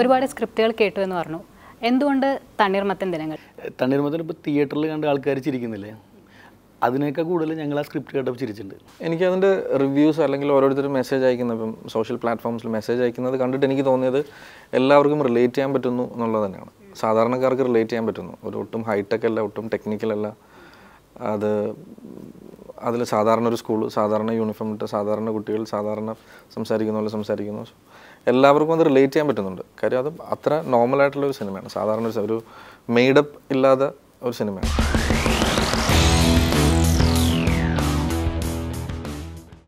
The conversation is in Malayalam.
ഒരുപാട് സ്ക്രിപ്റ്റുകൾ കേട്ടു എന്ന് പറഞ്ഞു. എന്തുകൊണ്ട് തണ്ണീർമത്തൻ ദിനങ്ങൾ? തണ്ണീർമത്തൻ ഇപ്പോൾ തിയേറ്ററിൽ കണ്ട ആൾക്കാർ ചിരിക്കുന്നില്ലേ? അതിനേക്കാൾ കൂടുതൽ ഞങ്ങൾ ആ സ്ക്രിപ്റ്റ് കേട്ടപ്പോൾ ചിരിച്ചിട്ടുണ്ട്. എനിക്ക് അതിന്റെ റിവ്യൂസ് അല്ലെങ്കിൽ ഓരോരുത്തരും മെസ്സേജ് അയക്കുന്ന ഇപ്പം സോഷ്യൽ പ്ലാറ്റ്ഫോംസിൽ മെസ്സേജ് അയക്കുന്നത് കണ്ടിട്ട് എനിക്ക് തോന്നിയത് എല്ലാവർക്കും റിലേറ്റ് ചെയ്യാൻ പറ്റുന്നു എന്നുള്ളത് തന്നെയാണ്. സാധാരണക്കാർക്ക് റിലേറ്റ് ചെയ്യാൻ പറ്റുന്നു. ഒരു ഒട്ടും ഹൈടെക് അല്ല ഒട്ടും ടെക്നിക്കൽ അല്ല. അത് അതിൽ സാധാരണ ഒരു സ്കൂൾ സാധാരണ യൂണിഫോം ഇട്ട് സാധാരണ കുട്ടികൾ സാധാരണ സംസാരിക്കുന്ന പോലെ സംസാരിക്കുന്നു. എല്ലാവർക്കും അത് റിലേറ്റ് ചെയ്യാൻ പറ്റുന്നുണ്ട്. കാര്യം അത് അത്ര നോർമലായിട്ടുള്ള ഒരു സിനിമയാണ് സാധാരണ ഒരു മെയ്ഡപ്പ് ഇല്ലാത്ത ഒരു സിനിമയാണ്